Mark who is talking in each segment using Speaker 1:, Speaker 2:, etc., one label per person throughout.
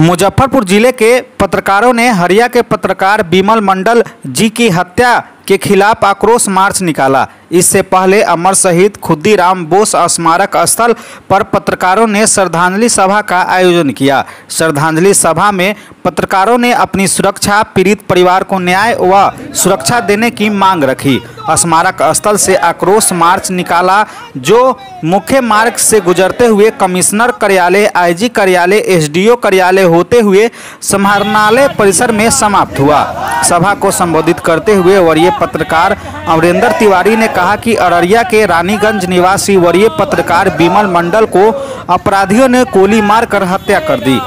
Speaker 1: मुजफ्फरपुर ज़िले के पत्रकारों ने हरिया के पत्रकार बिमल मंडल जी की हत्या के खिलाफ आक्रोश मार्च निकाला। इससे पहले अमर शहीद खुद्दीराम बोस स्मारक स्थल पर पत्रकारों ने श्रद्धांजलि सभा का आयोजन किया। श्रद्धांजलि सभा में पत्रकारों ने अपनी सुरक्षा, पीड़ित परिवार को न्याय व सुरक्षा देने की मांग रखी। स्मारक स्थल से आक्रोश मार्च निकाला, जो मुख्य मार्ग से गुजरते हुए कमिश्नर कार्यालय, आईजी कार्यालय, एसडीओ कार्यालय होते हुए समाहरणालय परिसर में समाप्त हुआ। सभा को संबोधित करते हुए वरीय पत्रकार अमरेंद्र तिवारी ने कहा कि अररिया के रानीगंज निवासी वरीय पत्रकार बिमल मंडल को अपराधियों ने गोली मारकर हत्या कर दी।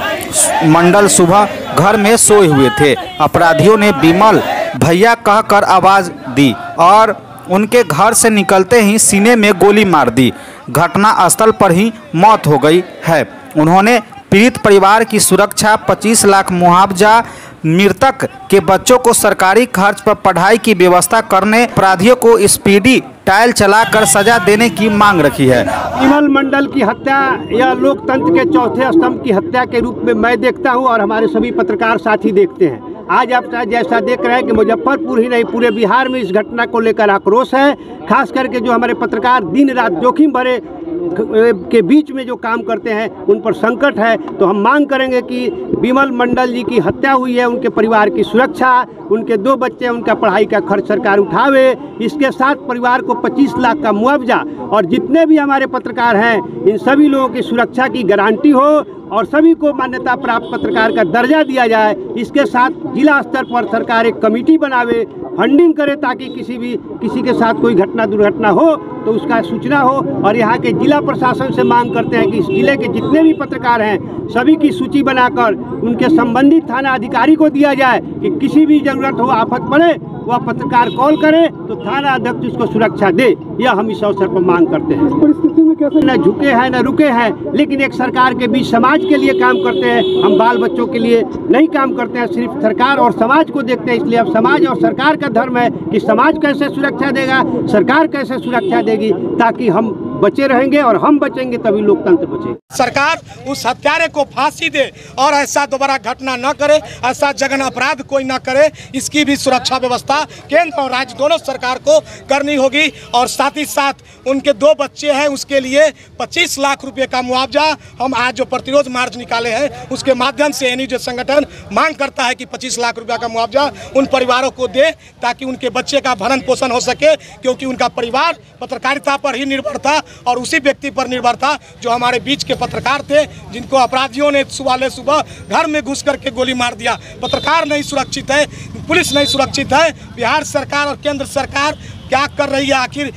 Speaker 1: मंडल सुबह घर में सोए हुए थे। अपराधियों ने बिमल भैया कहकर आवाज़ दी और उनके घर से निकलते ही सीने में गोली मार दी। घटना स्थल पर ही मौत हो गई है। उन्होंने पीड़ित परिवार की सुरक्षा 25 लाख मुआवजा मृतक के बच्चों को सरकारी खर्च पर पढ़ाई की व्यवस्था करने, अपराधियों को स्पीडी टायल चलाकर सजा देने की मांग रखी है।
Speaker 2: विमल मंडल की हत्या यह लोकतंत्र के चौथे स्तंभ की हत्या के रूप में मैं देखता हूँ और हमारे सभी पत्रकार साथी देखते हैं। आज आप जैसा देख रहे हैं कि मुजफ्फरपुर ही नहीं, पूरे बिहार में इस घटना को लेकर आक्रोश है। खास करके जो हमारे पत्रकार दिन रात जोखिम भरे के बीच में जो काम करते हैं, उन पर संकट है तो हम मांग करेंगे कि विमल मंडल जी की हत्या हुई है, उनके परिवार की सुरक्षा, उनके दो बच्चे, उनका पढ़ाई का खर्च सरकार उठावे, इसके साथ परिवार को 25 लाख का मुआवजा, और जितने भी हमारे पत्रकार हैं, इन सभी लोगों की सुरक्षा की गारंटी हो, और सभी को मान्यता प्राप्त पत्रकार का दर्जा दिया जाए, इसके साथ जिला स्तर पर सरकार एक कमेटी बनावे फंडिंग करे ताकि किसी भी किसी के साथ कोई घटना दुर्घटना हो तो उसका सूचना हो। और यहाँ के जिला प्रशासन से मांग करते हैं कि इस ज़िले के जितने भी पत्रकार हैं सभी की सूची बनाकर उनके संबंधित थाना अधिकारी को दिया जाए कि किसी भी ज़रूरत हो आफत पड़े वह पत्रकार कॉल करे तो थाना अध्यक्ष उसको सुरक्षा दे। यह हम इस अवसर पर मांग करते हैं। परिस्थिति में कैसे न झुके हैं न रुके हैं लेकिन एक सरकार के बीच समाज के लिए काम करते हैं। हम बाल बच्चों के लिए नहीं काम करते हैं सिर्फ़ सरकार और समाज को देखते हैं इसलिए अब समाज और सरकार का धर्म है कि समाज कैसे सुरक्षा देगा सरकार कैसे सुरक्षा देगी ताकि हम बचे रहेंगे और हम बचेंगे तभी लोकतंत्र बचेगा।
Speaker 3: सरकार उस हत्यारे को फांसी दे और ऐसा दोबारा घटना न करे, ऐसा जघन अपराध कोई न करे, इसकी भी सुरक्षा व्यवस्था केंद्र और राज्य दोनों सरकार को करनी होगी और साथ ही साथ उनके दो बच्चे हैं, उसके लिए 25 लाख रुपए का मुआवजा हम आज जो प्रतिरोध मार्च निकाले हैं, उसके माध्यम से एनी संगठन मांग करता है कि 25 लाख रुपया का मुआवजा उन परिवारों को दे ताकि उनके बच्चे का भरण पोषण हो सके, क्योंकि उनका परिवार पत्रकारिता पर ही निर्भर था और उसी व्यक्ति पर निर्भर था जो हमारे बीच के पत्रकार थे, जिनको अपराधियों ने सुबह सुबह घर में घुस करके गोली मार दिया। पत्रकार नहीं सुरक्षित है, पुलिस नहीं सुरक्षित है। बिहार सरकार और केंद्र सरकार क्या कर रही है आखिर?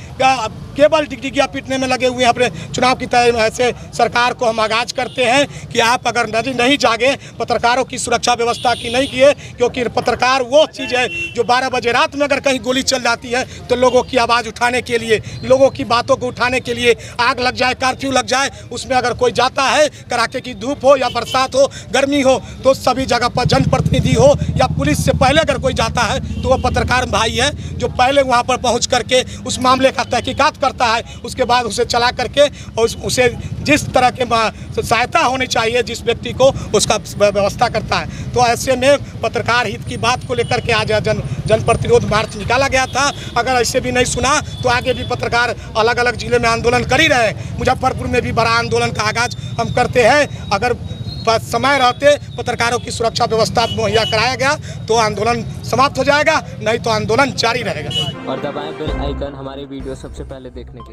Speaker 3: केवल डिगडिगिया पीटने में लगे हुए हैं। अपने चुनाव की तय से सरकार को हम आगाज़ करते हैं कि आप अगर नज़र नहीं जागे, पत्रकारों की सुरक्षा व्यवस्था की नहीं किए, क्योंकि पत्रकार वो चीज़ है जो 12 बजे रात में अगर कहीं गोली चल जाती है तो लोगों की आवाज़ उठाने के लिए, लोगों की बातों को उठाने के लिए आग लग जाए, कर्फ्यू लग जाए, उसमें अगर कोई जाता है कड़ाके की धूप हो या बरसात हो, गर्मी हो तो सभी जगह पर जनप्रतिनिधि हो या पुलिस से पहले अगर कोई जाता है तो वह पत्रकार भाई है, जो पहले वहाँ पर पहुँच करके उस मामले का तहकीकात करता है, उसके बाद उसे चला करके और उसे जिस तरह के सहायता होनी चाहिए जिस व्यक्ति को उसका व्यवस्था करता है। तो ऐसे में पत्रकार हित की बात को लेकर के आज जन जन प्रतिरोध मार्च निकाला गया था। अगर ऐसे भी नहीं सुना तो आगे भी पत्रकार अलग अलग ज़िले में आंदोलन कर ही रहे मुजफ्फरपुर में भी बड़ा आंदोलन का आगाज़ हम करते हैं। अगर समय रहते, पत्रकारों की सुरक्षा व्यवस्था मुहैया कराया गया तो आंदोलन समाप्त हो जाएगा, नहीं तो आंदोलन जारी रहेगा।
Speaker 4: और दबाएँ बेल आइकन हमारे वीडियो सबसे पहले देखने के लिए।